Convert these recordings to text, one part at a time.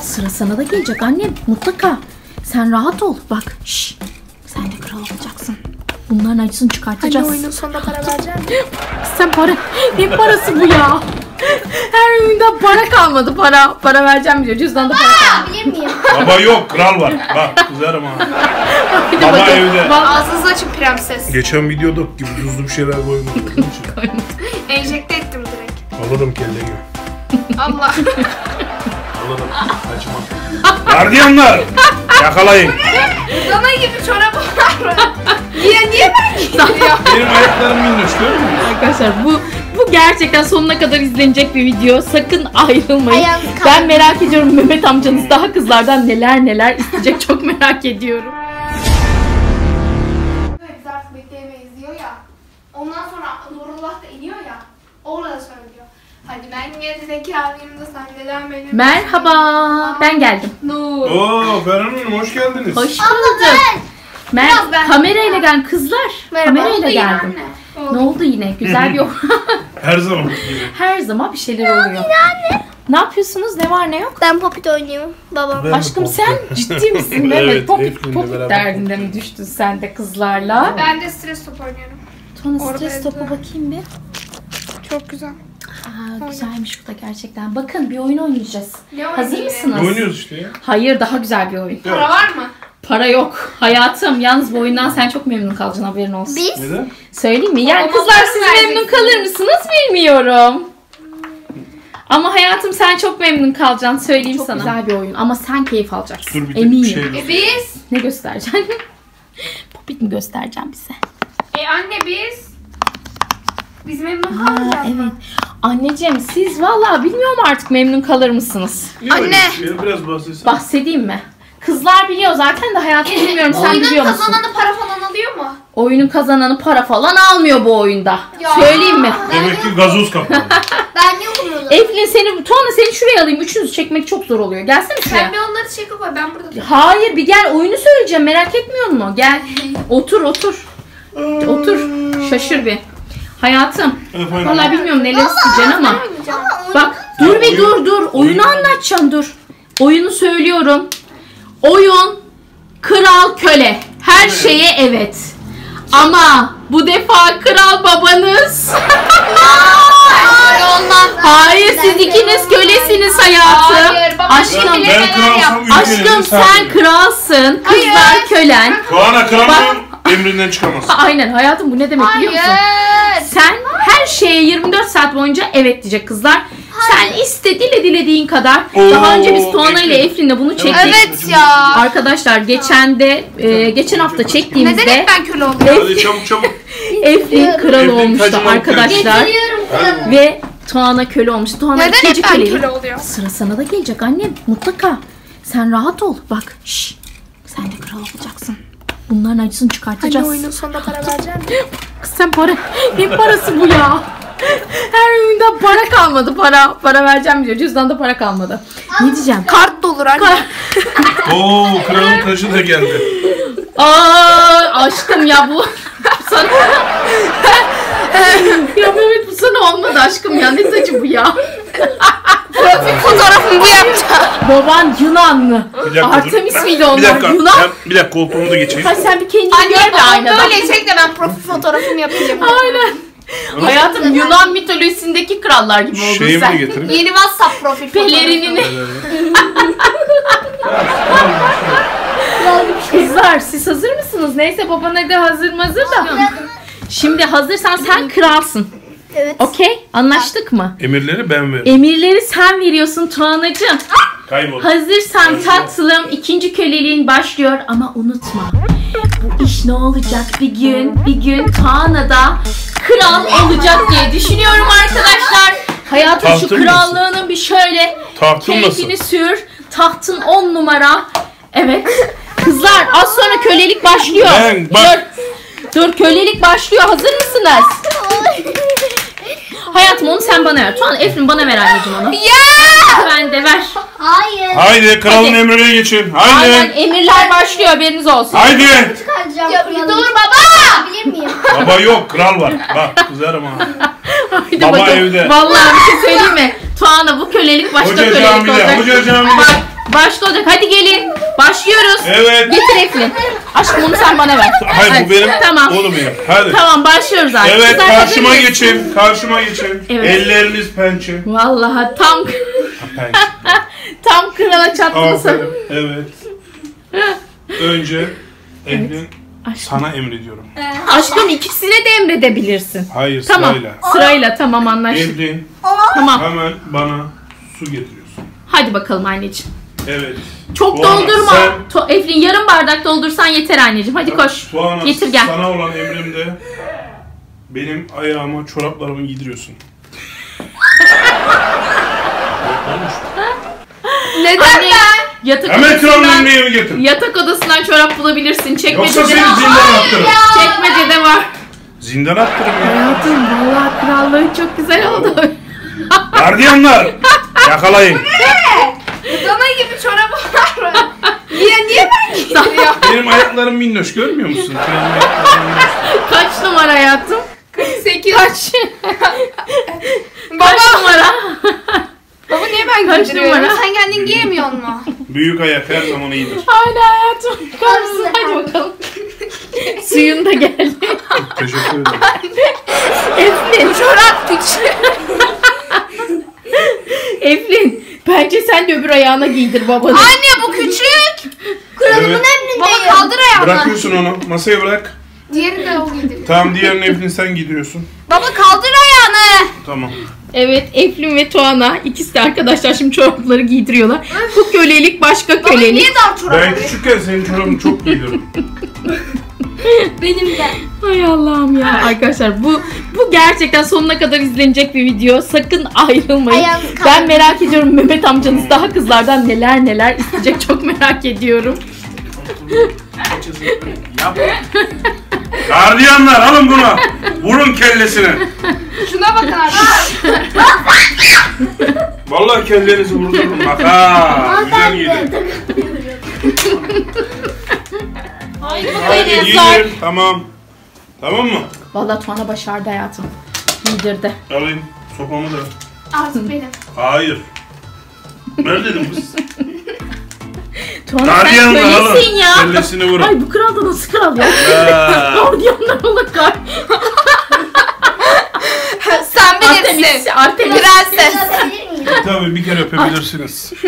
Sıra sana da gelecek annem mutlaka. Sen rahat ol bak. Şş, sen de kral olacaksın. Bunların acısını çıkartacağız. oyunun sonunda para vereceğim. Sen para, ne parası bu ya? Her oyunda para kalmadı. Para, para vereceğim diyor. Cüzdanda para kalmadı. Bilir miyim? Baba yok kral var. Bak kızarım ha. Hadi Baba bakalım. evde. Ağzınızı açın prenses. Geçen videoda gibi tuzlu bir şeyler koymadım. Enjekte ettim direkt. Alırım kelleni. Allah. Alırım. Kaçmam. Gardiyanlar. Yakalayın. Dana gibi çorabım var. Niye, niye ben giyiyorum? Benim ayaklarım minnoş görüyor musun? Arkadaşlar bu bu gerçekten sonuna kadar izlenecek bir video. Sakın ayrılmayın. Ben merak ediyorum Mehmet amcanız daha kızlardan neler neler isteyecek çok merak ediyorum. Zekalıyım da sen neden benim? Merhaba. Ben geldim. Nur. Oo Ferhan Hanım hoş geldiniz. Hoş bulduk. Mer Biraz ben- kamerayla gel kızlar. Kamerayla oldu yine geldim. anne. Ne oldu yine? Güzel bir Her zaman gibi. Her zaman bir şeyler oluyor. Ne yapıyorsunuz? Ne var ne yok? Ben Popit oynuyorum. Babam. Ben de Aşkım Popit. sen ciddi misin Mehmet? Evet, Popit, popit beraber derdinde mi düştün sen de kızlarla? Ben de stres top oynuyorum. Sonra Orada stres evde. topu bakayım bir. Çok güzel. Aa, güzelmiş bu da gerçekten. Bakın bir oyun oynayacağız. Ne Hazır mısınız? Ne oynuyoruz işte ya? Hayır daha güzel bir oyun. Para var mı? Para yok. Hayatım yalnız bu oyundan sen çok memnun kalacaksın haberin olsun. Biz? Neden? Söyleyeyim mi? Yani Ama kızlar siz memnun kalır mısınız bilmiyorum. Ama hayatım sen çok memnun kalacaksın söyleyeyim sana. Güzel bir oyun ama sen keyif alacaksın. Dur bir Eminim. bir şey E biz? Ne göstereceksin? Popit mi göstereceğim bize? E anne biz? Biz memnun Ha, kalmayacağız evet. Anneciğim siz vallahi bilmiyorum artık memnun kalır mısınız? Ne Anne. Biraz bahsetsene. Bahsedeyim mi? Kızlar biliyor zaten de hayatım bilmiyorum sen biliyor Oyunun musun? kazananı para falan alıyor mu? Oyunun kazananı para falan almıyor bu oyunda. Ya. Söyleyeyim mi? Demek ki gazoz kapalı. Ben ne umurum? Eflin seni, Tuana seni şuraya alayım. Üçünüzü çekmek çok zor oluyor. Gelsene şuraya. Sen bir onları çek koy ben burada durayım. Hayır bir gel oyunu söyleyeceğim merak etmiyor musun? Gel otur otur. Otur şaşır bir. Hayatım Efendim. vallahi bilmiyorum neler isteyeceksin ama. Bak dur bir dur dur oyunu Oyun- anlatacağım dur. Oyunu söylüyorum. Oyun kral köle. Her şeye evet. Ama bu defa kral babanız. Hayır siz ikiniz kölesiniz hayatım. Aşkım Ben Aşkım sen kralsın. Kızlar kölen. Tuana kralın emrinden çıkamaz. Aynen hayatım bu ne demek biliyor musun? Hayır. Sen her şeye 24 saat boyunca evet diyecek kızlar. Sen iste dile dilediğin kadar. Oo, Daha önce biz Tuana ile Eflin. Eflin'le bunu çektik. Evet ya. Arkadaşlar geçen de e, geçen hafta Neden çektiğimizde hep ben köle oluyorum? Hadi çabuk çabuk. Eflin kral Eflin olmuştu arkadaşlar. Ve Tuana köle olmuştu. Tuana Neden ikinci hep ben köleydi. köle oluyorum? Sıra sana da gelecek annem mutlaka. Sen rahat ol. Bak şş, sen de kral olacaksın. Bunların acısını çıkartacağız. Hani oyunun sonunda para vereceğim. Kız sen para, ne parası bu ya? Her oyunda para kalmadı. Para, para vereceğim diyor. Cüzdanda para kalmadı. Ne diyeceğim? Kart da olur anne. Oo kralın taşı da geldi. Aa aşkım ya bu sana ya Mehmet bu sana olmadı aşkım ya ne saçı bu ya Profil fotoğrafımı bu yapacağım. baban Yunanlı Bir dakika. Artemis miydi Bir onlar dakika. Yunan Ben, bir dakika koltuğumu da geçeyim. Hay sen bir kendini Anne gör de babam aynada böyle çek de ben profil fotoğrafımı yapayım. aynen hayatım Yunan mitolojisindeki krallar gibi oldun Şeyimi de sen getireyim. Yeni WhatsApp profil pelerinini kızlar siz hazır mısınız neyse baban da hazır mı hazır da şimdi hazırsan sen kralsın Evet. okey anlaştık mı Emirleri ben veririm. Emirleri sen veriyorsun Tuğanacığım. Kaybol. Hazırsan tatlım ikinci köleliğin başlıyor ama unutma. Bu iş ne olacak bir gün bir gün Tuana da kral olacak diye düşünüyorum arkadaşlar. Hayatım şu Tahtın krallığının bir şöyle Tahtın nasıl? keyfini sür. Tahtın on numara. Evet. Kızlar az sonra kölelik başlıyor. Ben- bak- Dur. Dur kölelik başlıyor. Hazır mısınız? Hayatım onu sen bana ver. Tuğan Eflin bana ver anneciğim onu. Ya! Ben de ver. Hayır. Haydi kralın Hadi. emrine geçin. Aynen Haydi. emirler başlıyor haberiniz olsun. Haydi. Ya, dur baba. Bilir miyim? Baba yok kral var. Bak kızarım ha. Haydi Baba bakalım. evde. Vallahi bir şey söyleyeyim mi? Tuana bu kölelik başka Hoca kölelik camide. olacak. Hoca camide. Bak Olacak. Hadi gelin. Başlıyoruz. Evet. Getir Eflin. Aşkım onu sen bana ver. Hayır Hadi. bu benim. Tamam. Onu benim. Hadi. Tamam başlıyoruz artık. Evet Kızlar karşıma mıyız? geçin. Karşıma geçin. Evet. Elleriniz pençe. Vallahi tam Ha, pençe. tam krala çattınız. Aferin. Evet. Önce Aşkım. sana emrediyorum. Aşkım ikisine de emredebilirsin. Hayır Tamam. sırayla. Sırayla tamam anlaştık. Evlin Tamam. hemen bana su getiriyorsun. Hadi bakalım anneciğim. Evet. Çok Tuana, doldurma. sen- Eflin yarım bardak doldursan yeter anneciğim. Hadi koş. Tuana, Getir gel. sana olan emrimde benim ayağıma çoraplarımı giydiriyorsun. Neden Anne, ben? Yatak Hemen odasından, yemeğimi getir. yatak odasından çorap bulabilirsin. Yoksa Çekmecede, seni zindana attırırım. çekmecede var. Zindana attırırım ya. Hayatım vallahi krallığın çok güzel oldu. Gardiyanlar yakalayın. Dana gibi çorabı var mı? Niye, niye ben giydiriyorum? Benim ayaklarım minnoş görmüyor musun? Benim ayaklarım minnoş. Kaç numara hayatım? 48. Kaç? Baba, Kaç numara? baba niye ben Kaç giydiriyorum? numara? Sen kendin giyemiyor musun? Büyük ayak her zaman iyidir. Hala hayatım. Kalsın hadi bakalım. Suyun da geldi. Teşekkür ederim. Eflin. Çorap piç. Eflin. Bence sen de öbür ayağına giydir babanı. Anne bu küçük. Evet. Baba kaldır ayağını. Bırakıyorsun onu. Masaya bırak. Diğeri de o giydiriyor. Tamam diğerini Eflin sen giydiriyorsun. Baba kaldır ayağını. Tamam. Evet Eflin ve Tuana ikisi de arkadaşlar şimdi çorapları giydiriyorlar. Bu kölelik başka Baba kölelik. niye dar çorap Ben küçükken senin çorabını çok giydirdim. Benim de. Ay Allah'ım ya arkadaşlar bu bu gerçekten sonuna kadar izlenecek bir video. Sakın ayrılmayın. Ben merak ediyorum Mehmet amcanız daha kızlardan neler neler isteyecek çok merak ediyorum. Gardiyanlar alın bunu. Vurun kellesini. Şuna bakın arkadaşlar. Vallahi kellenizi vurdururum bak ha. Güzel giydir. Hadi giydir. Tamam. Tamam mı? Vallahi Tuana başardı hayatım. Giydirdi. Alayım. Sopamı da. Artık benim. Hayır. Ver dedim kız. Tuana sen alın. kölesin ya. Kellesini vurun. Ay bu kral da nasıl kral ya? Ha. Gardiyanlar ola kar. Sen Artemis, bilirsin. Artemis. Prenses. Tabii bir kere öpebilirsiniz.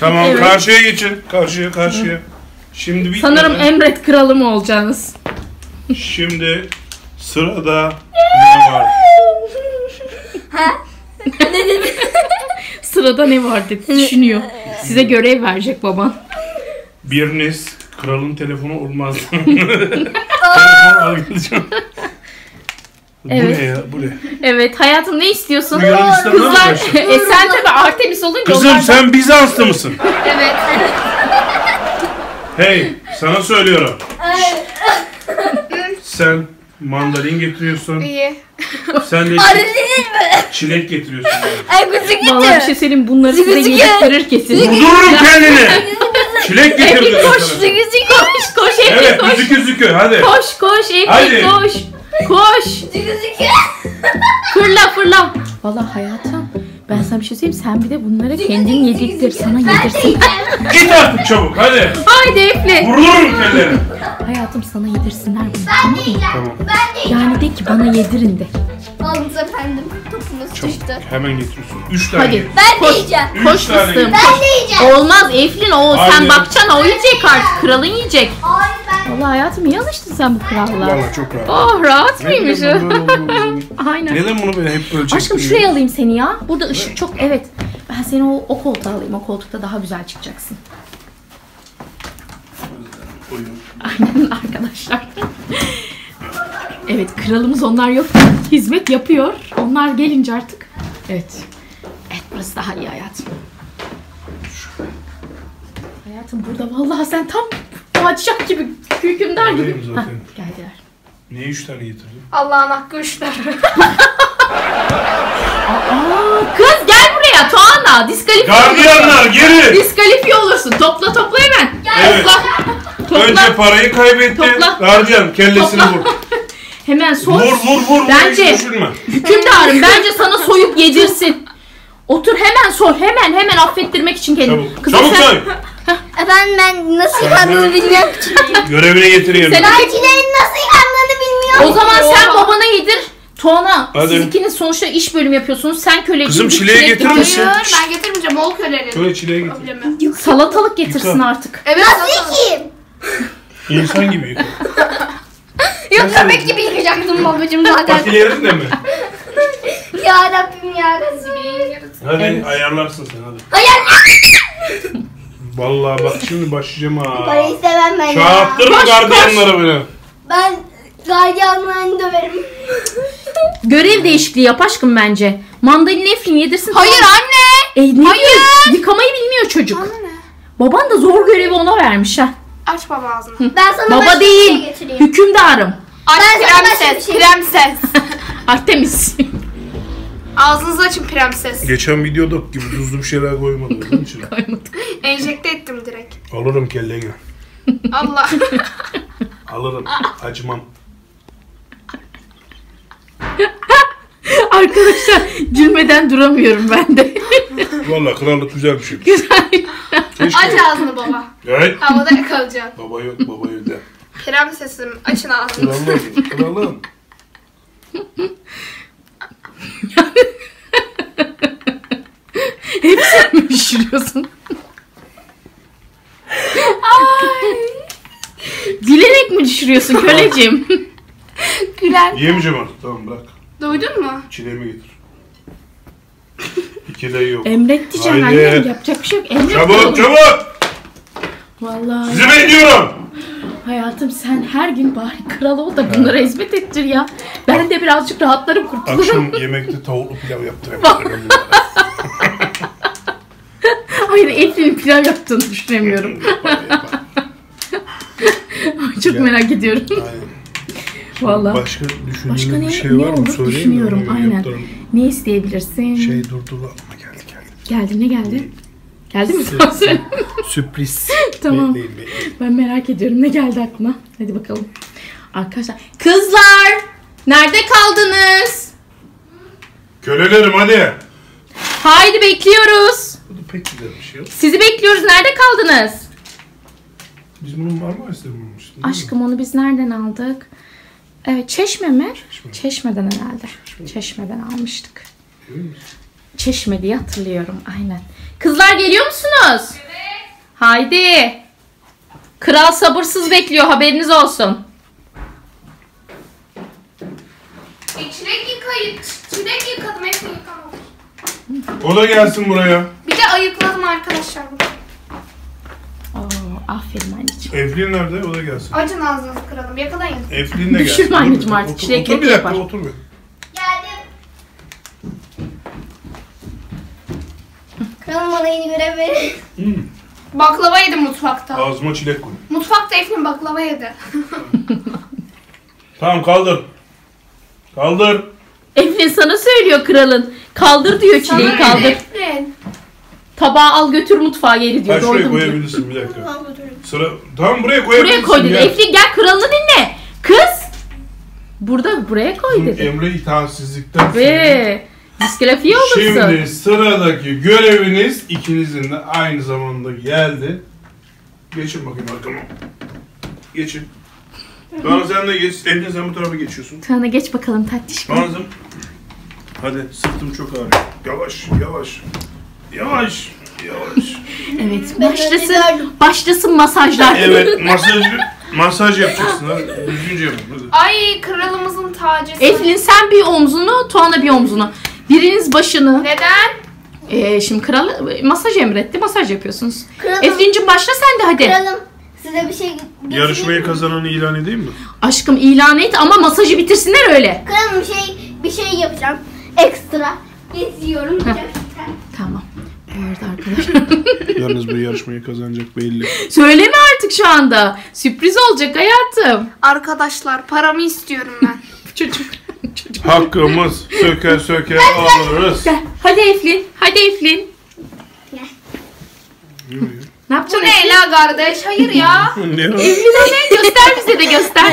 tamam Evet. karşıya geçin. Karşıya karşıya. Şimdi bir Sanırım emret kralı mı olacaksınız? Şimdi sırada ne var? Sırada ne var dedi düşünüyor. Size görev verecek baban. Biriniz kralın telefonu olmaz. Telefonu al gideceğim. Evet. Bu ne ya? Bu ne? Evet hayatım ne istiyorsun? Yunanistan'da mı Kızlar e, sen tabi Artemis olunca Kızım onlar sen Bizanslı mısın? Evet. Hey sana söylüyorum. sen mandalin getiriyorsun. İyi. Sen de çilek getiriyorsun. Vallahi bir şey söyleyeyim bunları size yedirttirir kesin. Durdururum kendini. Çilek getir Eflin dedim koş. sana. Koş koş Eflin Evet koş. üzükü üzükü hadi. Koş koş Hadi. koş. Koş. Fırla fırla. Vallahi hayatım ben sana bir şey söyleyeyim sen bir de bunları kendin yedirtir sana yedirsin. Git artık çabuk hadi. Haydi Eflin. Vururum kendini. Hayatım sana yedirsinler bunu tamam mı? Tamam. Yani de ki bana yedirin de. Alınız efendim. Topumuz Çabuk düştü. hemen getiriyorsun. Üç tane. Hadi. getir. Ben Koş. de yiyeceğim. Üç Koş tane fıstığım getir. koş. Olmaz Eflin o sen Hayır. bakacaksın o yiyecek artık kralın yiyecek. Hayır ben. Vallahi hayatım iyi alıştın sen bu kralla. Vallahi çok rahat. Oh rahat Neden mıymış bunu o? böyle oluyor? Aynen. Neden bunu böyle hep böyle Aşkım şuraya alayım seni ya. Burada ışık çok evet. Ben seni o, o koltuğa alayım. O koltukta daha güzel çıkacaksın. Buyurun. Aynen arkadaşlar. Evet kralımız onlar yok. Hizmet yapıyor. Onlar gelince artık. Evet. Evet burası daha iyi hayatım. Hayatım burada vallahi sen tam padişah gibi, hükümdar gibi. Buradayım zaten. Hah, geldiler. Niye üç tane getirdin? Allah'ın hakkı üçler. Aa, kız gel buraya Tuana. Diskalifiye Gardiyanlar geri. Diskalifiye olursun. Topla topla hemen. Evet. Topla. Topla. Önce parayı kaybetti. Topla. Gardiyan kellesini Topla. vur. Hemen soy. Vur vur vur. Bence- düşünme. Hükümdarım bence sana soyup yedirsin. Otur hemen sor. Hemen hemen affettirmek için kendini. Çabuk. Kızım Çabuk sen... say. Efendim ben nasıl yıkandığını bilmiyorum. Görevine getir yerine. Sen- Belkilerin nasıl yıkandığını bilmiyorum. O zaman sen Oha. babana yedir. Tuana Hadi. siz ikiniz sonuçta iş bölümü yapıyorsunuz. Sen köleciğim. Kızım, çilek getirir getir. misin? Hayır ben getirmeyeceğim. Ol kölenin. Şöyle çileğe getir. Problemi. Salatalık getirsin Yıka. artık. Evet. Nasıl yıkayayım? İnsan gibi yıka. Yok köpek gibi yıkayacaktım babacım zaten. Patilerin de mi? ya Rabbim ya. Hadi ayarlarsın sen hadi. Hayır. Vallahi bak şimdi başlayacağım ha. Parayı sevmem ben ya. Çağırttırma Koş, gardiyanlara beni. Ben gardiyanlarını döverim. Görev değişikliği yap aşkım bence. Mandalina Eflin yedirsin. Hayır tamam. anne. E, ne Hayır. Yıkamayı bilmiyor çocuk. Baban da zor görevi ona vermiş ha. Aç baba ağzını. Ben sana Baba başka bir değil. şey getireyim. Hükümdarım. Aç Ben sana başka prenses. bir şey- Prenses. Artemis. Ağzınızı açın prenses. Geçen videoda gibi tuzlu bir şeyler koymadım. Onun için. Enjekte ettim direkt. Alırım kelleni. Allah. Alırım. Acımam. Arkadaşlar gülmeden duramıyorum ben de. Vallahi krallık güzel bir şey. Güzel. Keşke. Aç ağzını baba. Evet. Havada yakalayacaksın. Baba yok, baba evde. Prensesim açın ağzını. Kralım, kralım. Hepsini mi pişiriyorsun? Bilerek mi düşürüyorsun köleciğim? Gülen. Yiyemeyeceğim artık. Tamam bırak. Duydun mu? Çileğimi getir. İki de yok. Emret diyeceğim Haydi. annem yapacak bir şey yok. Emret Çabuk oğlum. çabuk. Vallahi Sizi bekliyorum. hayatım sen her gün bari kral ol da bunlara hizmet ettir ya. Ben de birazcık rahatlarım kurtulurum. Akşam yemekte tavuklu pilav yaptırayım. Hayır Eflin'in pilav yaptığını düşünemiyorum. Ay, Çok Ya. merak ediyorum. Aynen. Vallahi. Başka düşündüğün Başka ne, bir şey ne var mı? Söyleyeyim mi? düşünüyorum Ona göre aynen. Ne isteyebilirsin? Şey dur dur aklıma geldi geldi. Geldi ne geldi? Geldi mi? Söyle. Sürpriz. Tamam. Bekleyin bekleyin. Ben merak ediyorum ne geldi aklına. Hadi bakalım. Arkadaşlar. Kızlar! Nerede kaldınız? Kölelerim hadi. Haydi bekliyoruz. Bu da pek güzel bir şey yok. Sizi bekliyoruz. Nerede kaldınız? Biz bunun var mı istememiştik? Aşkım onu biz nereden aldık? Evet Çeşme mi? Çeşme. Çeşmeden herhalde. Çeşmeden almıştık. Çeşme diye hatırlıyorum aynen. Kızlar geliyor musunuz? Evet. Haydi. Kral sabırsız bekliyor haberiniz olsun. E, çilek yıkayın. Çilek yıkadım. Hepsini yıkamadım. O da gelsin buraya. Bir de ayıkladım arkadaşlar. bunu. Aferin anneciğim. Eflin nerede? O da gelsin. Açın ağzınızı kıralım. Yakalayın. Eflin de gelsin. Düşürme anneciğim dakika, artık, Otur, çilekleri otur bir dakika yapar. otur bir. Geldim. Kralım bana yeni görev verin. Hmm. Baklava yedim mutfakta. Ağzıma çilek koy. Mutfakta Eflin baklava yedi. Tamam kaldır. Kaldır. Eflin sana söylüyor kralın. Kaldır diyor çileği Sana kaldır. Eflin? Tabağı al götür mutfağa geri diyor. Ha şuraya Doydum diyor. koyabilirsin bir dakika. Götürün. Sıra tamam buraya koyabilirsin. Buraya koy dedi. ya. Eflin gel kralını dinle. Kız. Burada buraya koy dedi. Emre itaatsizlikten sonra. Ve diskalifiye olursun. Şimdi sıradaki göreviniz ikinizin de aynı zamanda geldi. Geçin bakayım arkama. Geçin. Bana sen de geç. Emre sen bu tarafa geçiyorsun. Sana geç bakalım tatlışkom. Banzım. Hadi sırtım çok ağrıyor. Yavaş yavaş. Yavaş. Yavaş. Evet başlasın. Başlasın masajlar. Evet masaj masaj yapacaksın. Hadi. Düzgünce yapın. Ay kralımızın tacısı. Eflin sen bir omzunu, Tuana bir omzunu. Biriniz başını. Neden? Ee, şimdi kral masaj emretti. Masaj yapıyorsunuz. Kralım. Eflin'cim başla sen de hadi. Kralım size bir şey getireyim Yarışmayı mi? kazananı ilan edeyim mi? Aşkım ilan et ama masajı bitirsinler öyle. Kralım bir şey bir şey yapacağım. Ekstra. Geziyorum. Tamam. Arada arkadaşlar. Yalnız bu yarışmayı kazanacak belli. Söyleme artık şu anda. Sürpriz olacak hayatım. Arkadaşlar paramı istiyorum ben. Çocuk. Çocuk. Hakkımız söke söke alırız. Gel. Hadi Eflin. Hadi Eflin. Gel. Ne Bu yapacaksın ne la kardeş? Hayır ya. ne o? Eflin o ne? Göster bize de göster.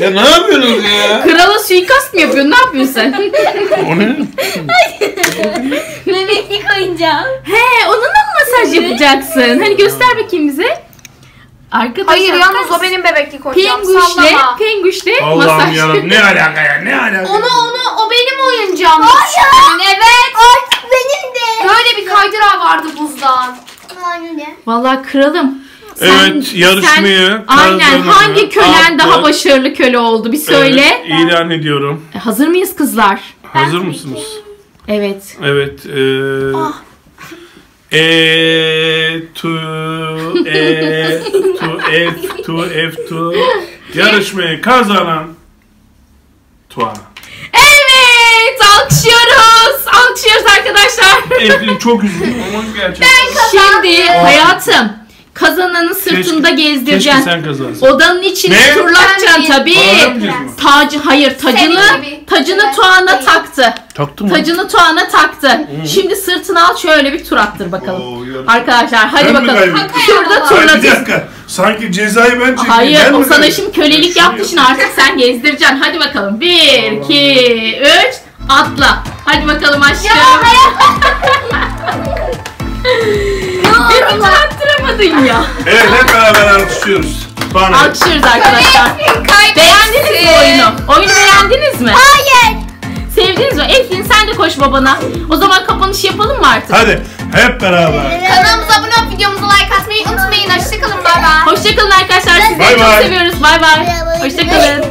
Ya ne yapıyorsunuz ya? Krala suikast mı yapıyorsun? Ne yapıyorsun sen? O ne? Bebeklik oyuncağım. He onunla mı masaj yapacaksın? Hani göster bakayım bize. Arkadaşlar Hayır yalnız o benim bebeklik oyuncağım. Penguşle, Sallama. penguşle Allah'ım masaj. yarabbim ne alaka ya ne alaka? Onu onu o benim oyuncağım. Hayır. Evet. Artık benim de. Böyle bir kaydırağı vardı buzdan. Vallahi kralım. Evet, yarışmayı sen- aynen hangi kölen aldı. daha başarılı köle oldu bir söyle. Evet, ilan ediyorum. E, Hazır mıyız kızlar? Hazır mısınız? Evet. Evet. Eee Ah. E tu e tu f tu f tu yarışmayı kazanan Tuana. Evet alkışlıyoruz. Alkışlıyoruz arkadaşlar. Eflin çok üzgünüm ama gerçekten. Şimdi hayatım kazananı sırtında Keşke gezdireceksin. sen kazansın. Odanın içini Ne? turlatacaksın tabii. Tacı hayır tacını tacını Evet. Tuana taktı. Taktın mı? Tacını Tuana taktı. Şimdi sırtına al şöyle bir tur attır bakalım. Oo, Arkadaşlar hadi Ben bakalım. Şurada Ay, bir dakika. Sanki cezayı ben çektim. Hayır Ben o sana kaybettim? şimdi kölelik Ya, yaptı şimdi artık sen gezdireceksin. Hadi bakalım. Bir, Allah'ım iki, üç. Atla. Hadi bakalım aşkım. Bir tur attıramadın ya. Evet hep beraber alkışlıyoruz. Bana. Alkışlıyoruz arkadaşlar. Beğendiniz mi oyunu? Oyunu beğendiniz mi? Hayır. Sevdiniz mi? Eflin sen de koş babana. O zaman kapanış yapalım mı artık? Hadi hep beraber. Kanalımıza abone olup videomuza like atmayı unutmayın. Hoşçakalın. Bay bay. Hoşçakalın arkadaşlar. Sizleri Bay çok bay. seviyoruz. Bay bay. Bay bay. Hoşçakalın.